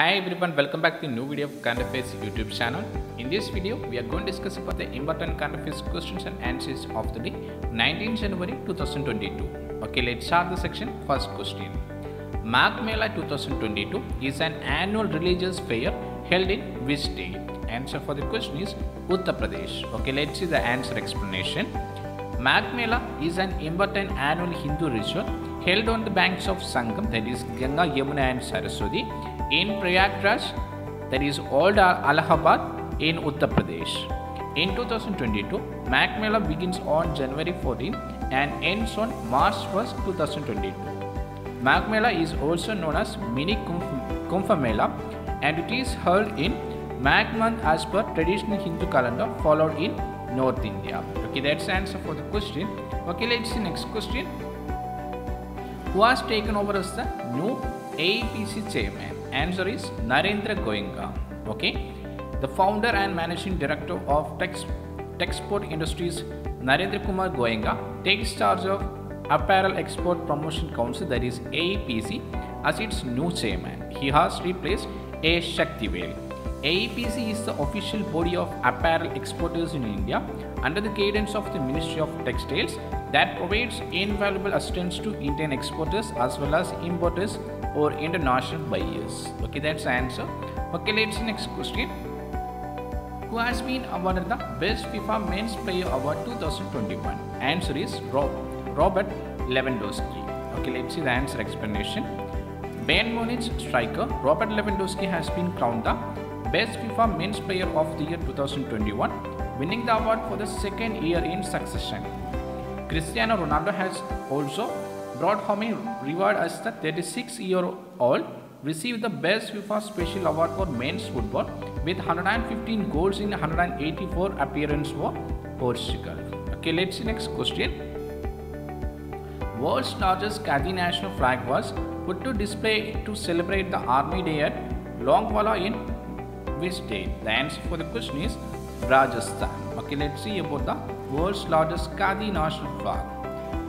Hi everyone, welcome back to new video of Current Affairs YouTube channel. In this video, we are going to discuss about the important current affairs questions and answers of the day 19 January 2022. Okay, let's start the section. First question. Magh Mela 2022 is an annual religious fair held in which state? Answer for the question is Uttar Pradesh. Okay, let's see the answer explanation. Magh Mela is an important annual Hindu ritual held on the banks of Sangam, that is Ganga, Yamuna, and Saraswati, in Prayagraj, that is Old Allahabad, in Uttar Pradesh. In 2022, Magh Mela begins on January 14 and ends on March 1st, 2022. Magh Mela is also known as Mini Kumbh, Mela and it is held in Magh month as per traditional Hindu calendar followed in North India. Okay, that's the answer for the question. Okay, let's see next question. Who has taken over as the new AEPC chairman? Answer is Narendra Goenka. Okay, the founder and managing director of Tex, Texport Industries, Narendra Kumar Goenka, takes charge of Apparel Export Promotion Council, that is AEPC, as its new chairman. He has replaced A. Sakthivel. AEPC is the official body of apparel exporters in India under the guidance of the Ministry of Textiles that provides invaluable assistance to Indian exporters as well as importers or international buyers. Okay, that's the answer. Okay, let's see next question. Who has been awarded the Best FIFA Men's Player Award 2021? Answer is Rob, Robert Lewandowski. Okay, let's see the answer explanation. Bayern Munich striker Robert Lewandowski has been crowned the Best FIFA Men's Player of the Year 2021, winning the award for the second year in succession. Cristiano Ronaldo has also brought home a reward as the 36-year-old received the Best FIFA Special Award for Men's Football with 115 goals in 184 appearances for Portugal. Okay, let's see next question. World's largest Khadi national flag was put to display to celebrate the Army Day at Longewala in which state? The answer for the question is Rajasthan. Okay, let's see about the world's largest Khadi national flag.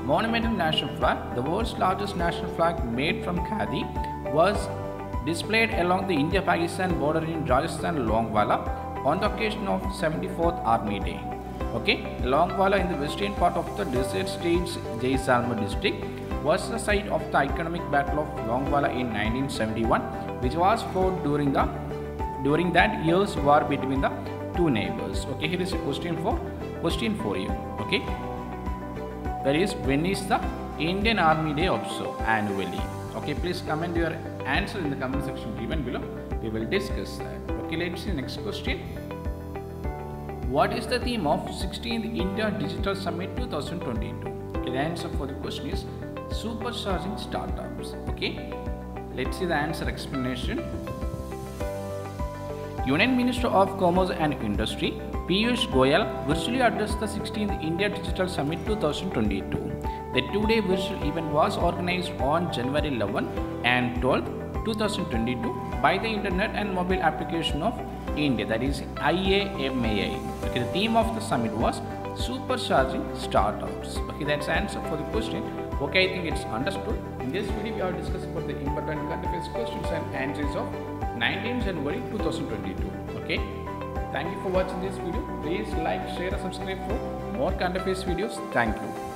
Monumental national flag, the world's largest national flag made from Khadi, was displayed along the India-Pakistan border in Rajasthan Longewala on the occasion of 74th Army Day. Okay, Longewala in the western part of the desert state's Jaisalmer district was the site of the economic battle of Longewala in 1971, which was fought during the during that year's war between the two neighbors. Okay, here is a question for question for you. Okay, that is when is the Indian Army Day observed annually? Okay, please comment your answer in the comment section given below. We will discuss that. Okay, let's see next question. What is the theme of 16th India Digital Summit 2022? Okay, the answer for the question is supercharging startups. Okay, let's see the answer explanation. Union Minister of Commerce and Industry Piyush Goyal virtually addressed the 16th India Digital Summit 2022. The two-day virtual event was organized on January 11 and 12, 2022 by the Internet and Mobile Application of India, that is IAMAI. Okay, the theme of the summit was supercharging startups. Okay, that's the answer for the question. Okay, I think it's understood. In this video, we have discussed about the important current affairs questions and answers of 19 January 2022. Okay, thank you for watching this video. Please like, share, and subscribe for more current affairs videos. Thank you.